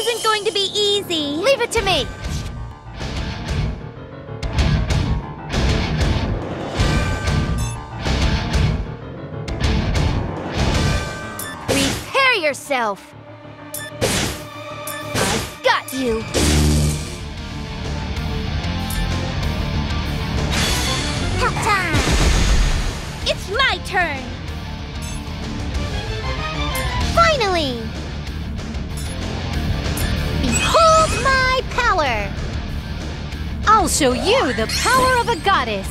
isn't going to be easy. Leave it to me. Prepare yourself. I've got you. It's my turn. Finally. Power. I'll show you the power of a goddess.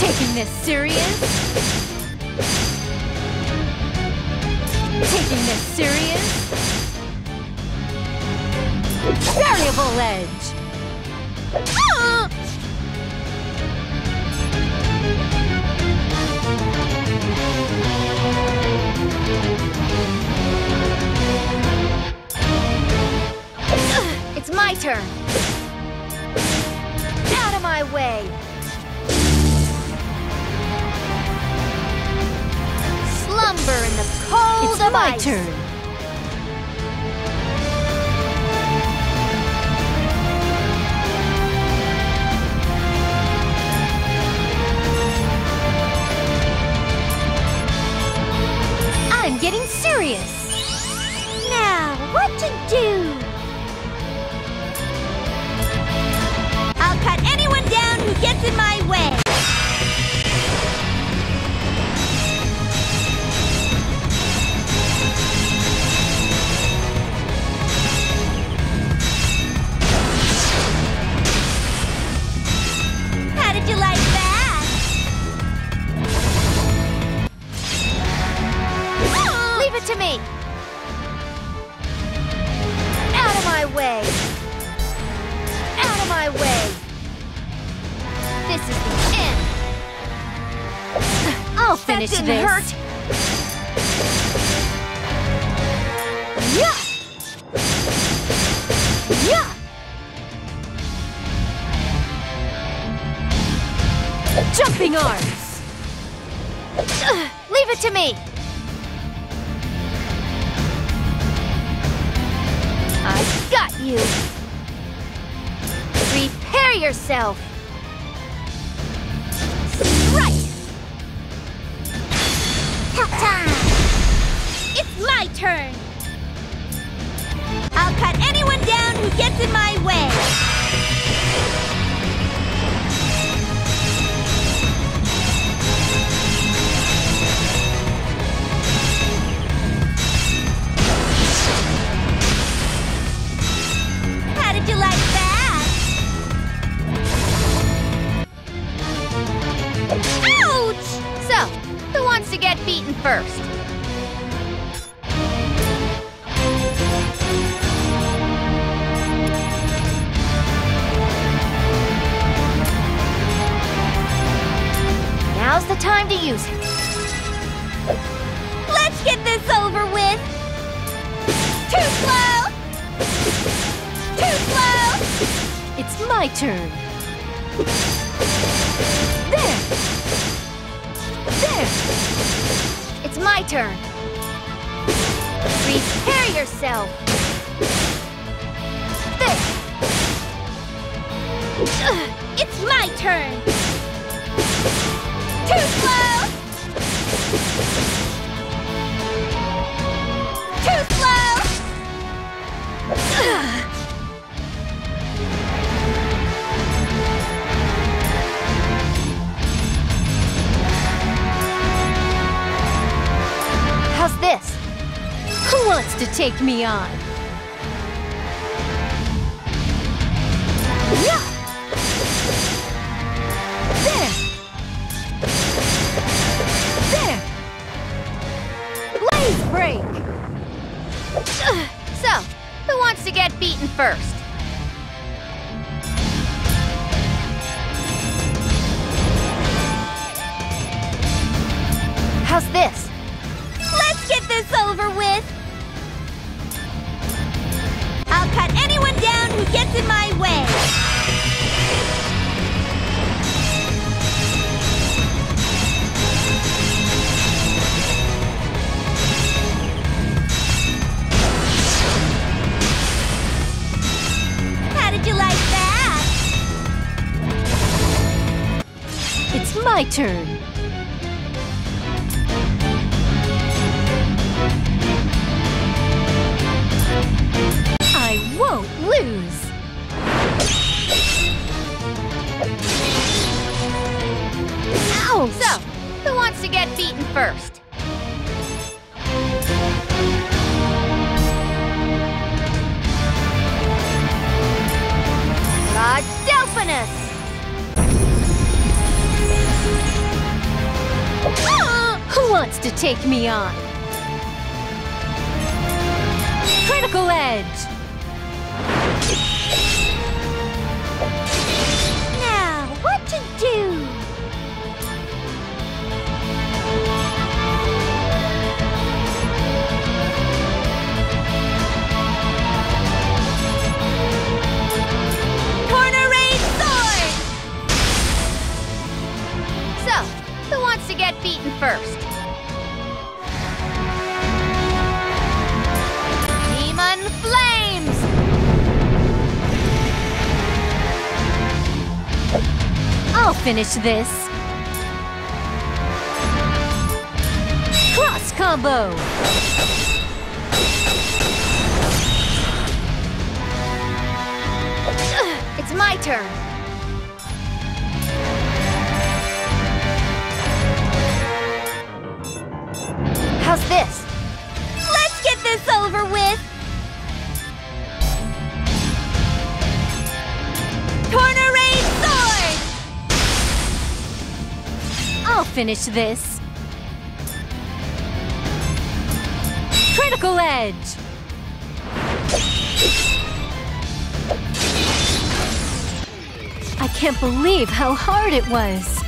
Taking this serious? Taking this serious? Variable edge. My turn. Out of my way. Slumber in the cold It's of my ice. turn. It to me. Out of my way. Out of my way. This is the end. I'll That finish didn't this. hurt. Yeah. Yeah. Jumping arms. Leave it to me. You. Prepare yourself. Half time. It's my turn. I'll cut anyone down who gets in my way. Get beaten first? Now's the time to use it. Let's get this over with. Too slow. Too slow. It's my turn. There. There. It's my turn. Prepare yourself. Ugh, it's my turn. Too slow. Take me on? Yeah. There. There. Blaze break. So, who wants to get beaten first? How's this? Let's get this over with cut anyone down who gets in my way! How did you like that? It's my turn! So, who wants to get beaten first? Delphinus! Who wants to take me on? Critical Edge! First? Demon Flames! I'll finish this. Cross combo! It's my turn. How's this? Let's get this over with! Corner Raid Sword! I'll finish this. Critical Edge! I can't believe how hard it was.